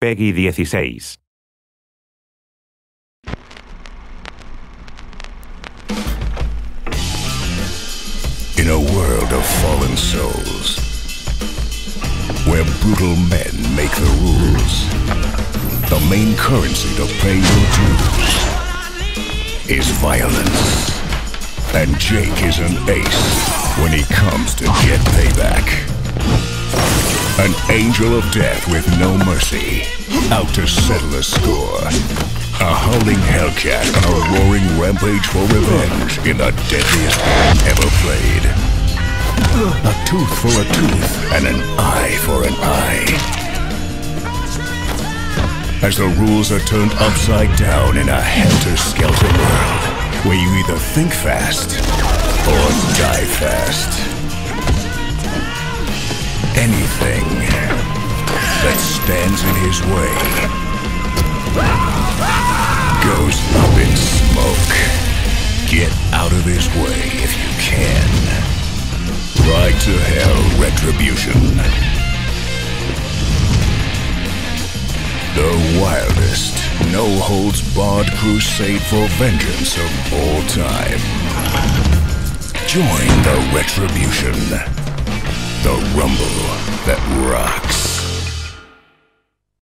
PEGI 16. In a world of fallen souls, where brutal men make the rules, the main currency to pay your dues is violence. And Jake is an ace when he comes to get payback. An angel of death with no mercy, out to settle a score. A howling hellcat on a roaring rampage for revenge in the deadliest game ever played. A tooth for a tooth and an eye for an eye. As the rules are turned upside down in a helter-skelter world, where you either think fast or die fast. Anything that stands in his way goes up in smoke. Get out of his way if you can. Ride to hell, Retribution. The wildest, no holds barred crusade for vengeance of all time. Join the Retribution. The rumble that rocks.